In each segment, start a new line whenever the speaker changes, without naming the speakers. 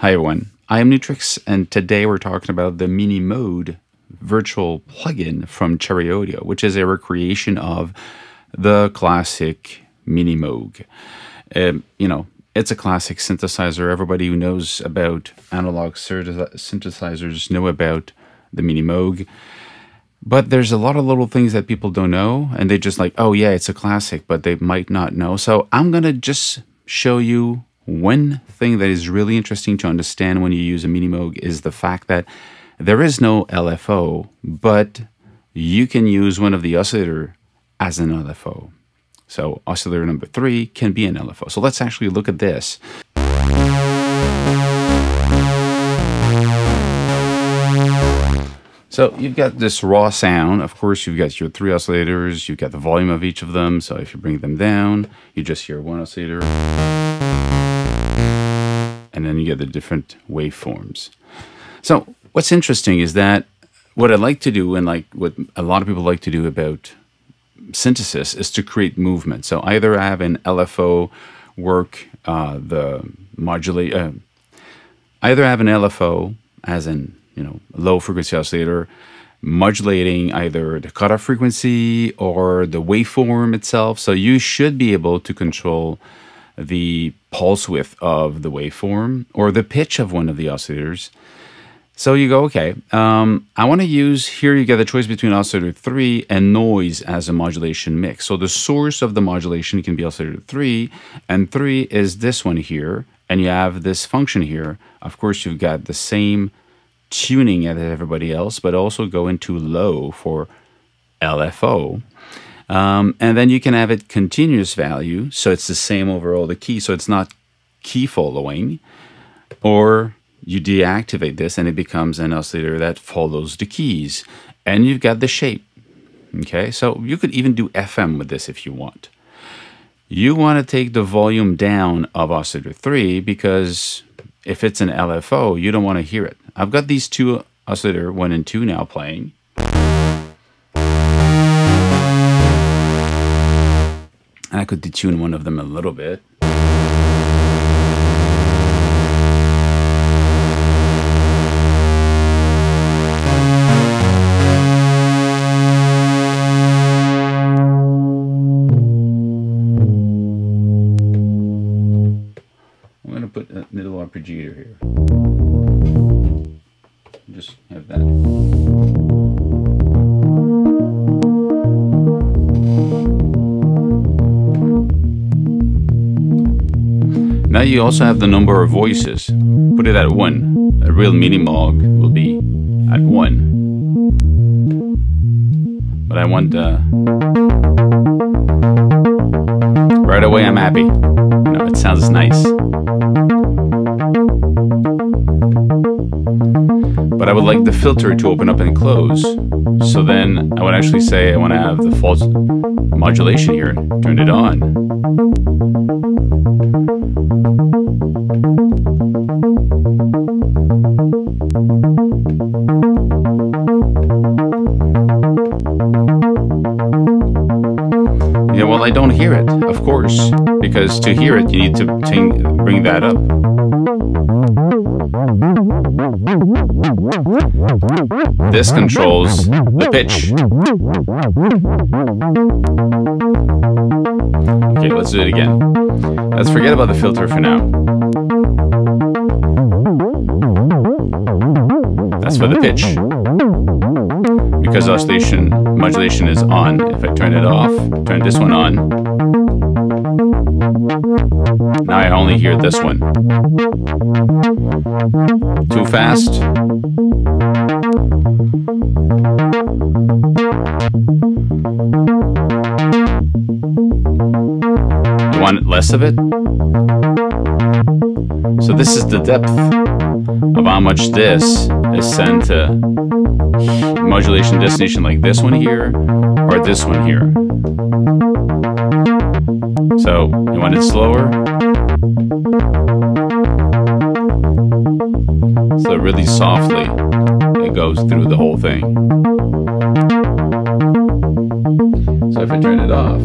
Hi everyone, I am Nutrix, and today we're talking about the Mini Mode virtual plugin from Cherry Audio, which is a recreation of the classic Mini Moog. Um, you know, it's a classic synthesizer. Everybody who knows about analog synthesizers know about the Mini Moog. But there's a lot of little things that people don't know, and they just like, oh yeah, it's a classic, but they might not know. So I'm gonna just show you one thing that is really interesting to understand when you use a Mini Moog is the fact that there is no LFO, but you can use one of the oscillator as an LFO. So oscillator number three can be an LFO. So let's actually look at this. So you've got this raw sound. Of course, you've got your three oscillators. You've got the volume of each of them. So if you bring them down, you just hear one oscillator. And then you get the different waveforms. So what's interesting is that what I like to do, and like what a lot of people like to do about synthesis, is to create movement. So either I have an LFO work uh, the modulate, uh, either I have an LFO as an you know, low frequency oscillator, modulating either the cutoff frequency or the waveform itself. So you should be able to control the pulse width of the waveform or the pitch of one of the oscillators. So you go, okay, um, I want to use, here you get the choice between oscillator 3 and noise as a modulation mix. So the source of the modulation can be oscillator 3, and 3 is this one here, and you have this function here. Of course, you've got the same tuning as everybody else, but also go into low for LFO. Um, and then you can have it continuous value, so it's the same over all the keys, so it's not key following, or you deactivate this and it becomes an oscillator that follows the keys, and you've got the shape. Okay, so you could even do FM with this if you want. You want to take the volume down of oscillator 3 because if it's an LFO, you don't want to hear it. I've got these two oscillator, one and two now playing. And I could detune one of them a little bit. I'm going to put a middle arpeggiator here. You also have the number of voices. Put it at 1. A real mini Moog will be at 1. But I want the... Right away I'm happy. Know, it sounds nice. But I would like the filter to open up and close. So then I would actually say I want to have the false modulation here, turn it on. Yeah, well, I don't hear it, of course, because to hear it, you need to bring that up. This controls the pitch. Okay, let's do it again. Let's forget about the filter for now. That's for the pitch. Because oscillation modulation is on, if I turn it off, turn this one on, now I only hear this one. Too fast? Want less of it? So this is the depth of how much this is sent to modulation destination like this one here or this one here. So you want it slower? So really softly it goes through the whole thing. So if I turn it off,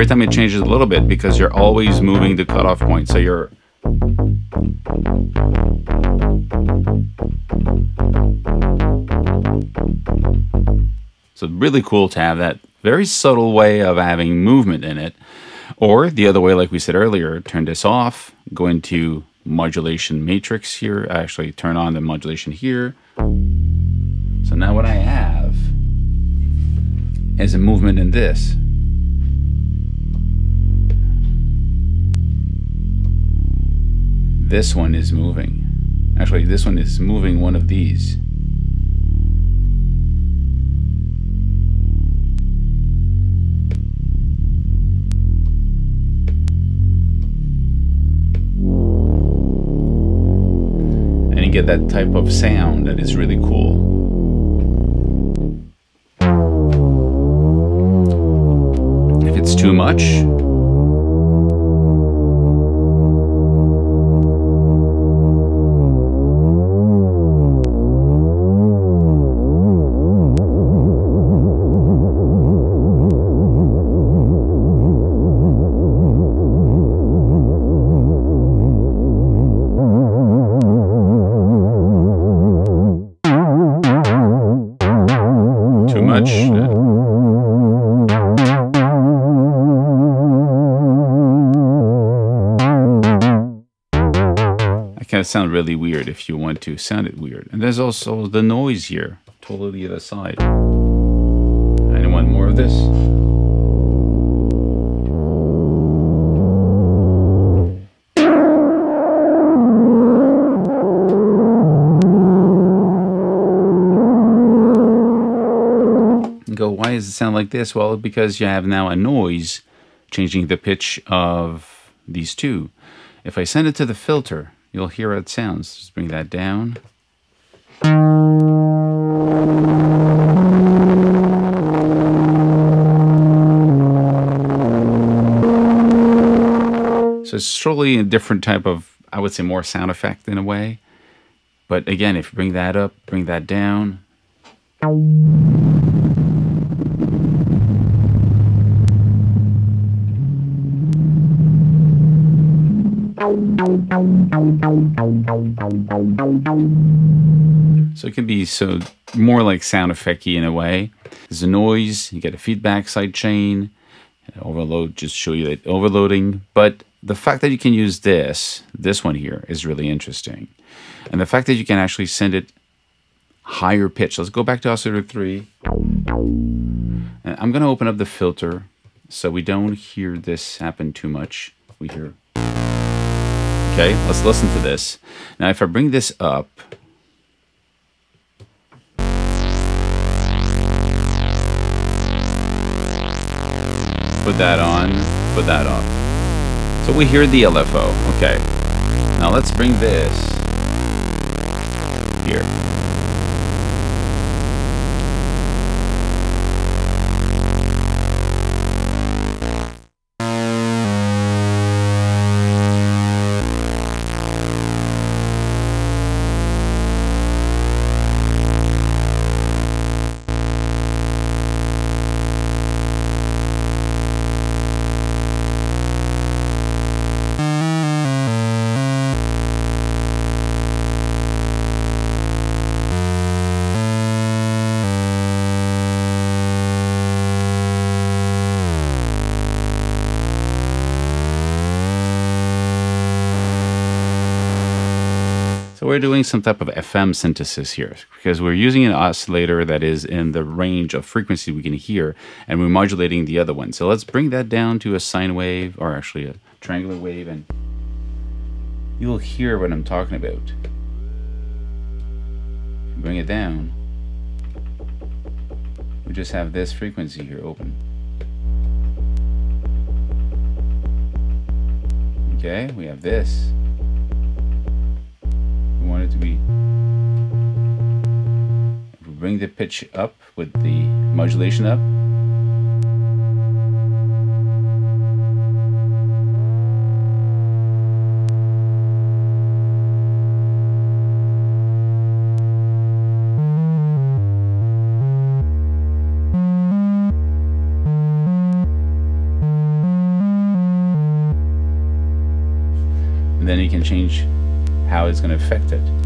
every time it changes a little bit because you're always moving the cutoff point. So you're So really cool to have that very subtle way of having movement in it. Or the other way, like we said earlier, turn this off, go into modulation matrix here, actually turn on the modulation here. So now what I have is a movement in this. This one is moving. Actually, this one is moving one of these. And you get that type of sound that is really cool. If it's too much, can sound really weird if you want to sound it weird. And there's also the noise here, totally the side. Anyone more of this? go, why does it sound like this? Well, because you have now a noise changing the pitch of these two. If I send it to the filter, you'll hear how it sounds. Just bring that down. So it's totally a different type of, I would say, more sound effect in a way. But again, if you bring that up, bring that down, So it can be so more like sound effecty in a way. There's a noise, you get a feedback side chain, overload just show you that overloading. But the fact that you can use this, this one here, is really interesting. And the fact that you can actually send it higher pitch. Let's go back to oscillator 3. And I'm going to open up the filter so we don't hear this happen too much. We hear Okay, let's listen to this. Now, if I bring this up, put that on, put that on. So we hear the LFO. Okay. Now let's bring this here. So we're doing some type of FM synthesis here because we're using an oscillator that is in the range of frequency we can hear and we're modulating the other one. So let's bring that down to a sine wave or actually a triangular wave and you'll hear what I'm talking about. Bring it down. We just have this frequency here open. Okay, we have this want it to be. Bring the pitch up with the modulation up. then you can change how it's going to affect it.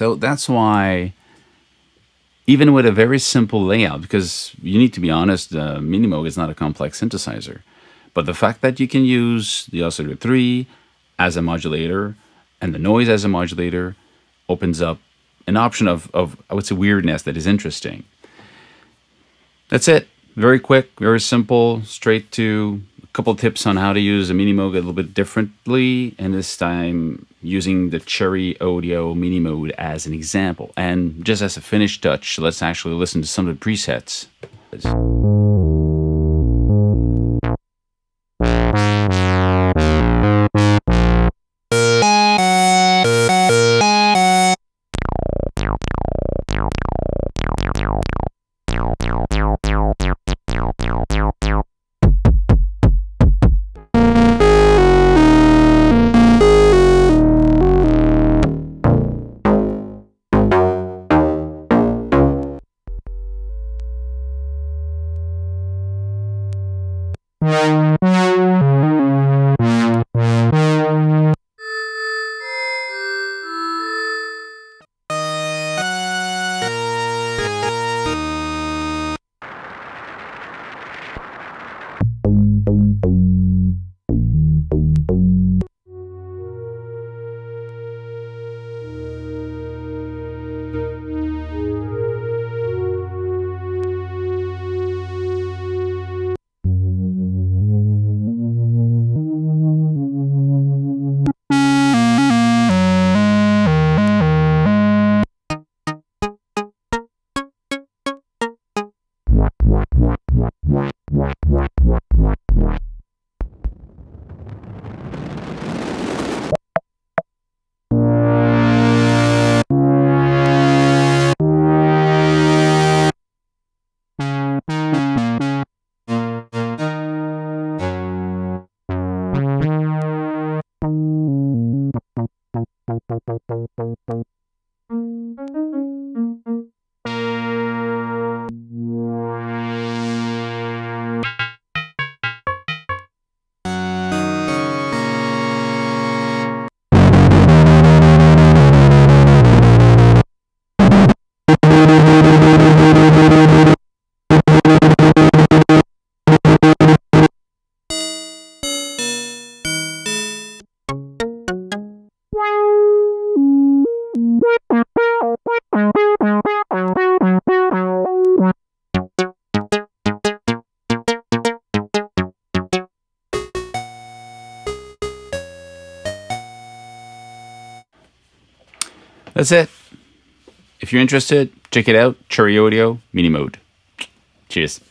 So that's why, even with a very simple layout, because you need to be honest, uh, is not a complex synthesizer. But the fact that you can use the oscillator 3 as a modulator and the noise as a modulator opens up an option of, of I would say, weirdness that is interesting. That's it. Very quick, very simple, straight to couple tips on how to use a Mini Mode a little bit differently, and this time using the Cherry Audio Mini Mode as an example. And just as a finish touch, let's actually listen to some of the presets. That's it. If you're interested, check it out. Cherry Audio Mini Mode. Cheers.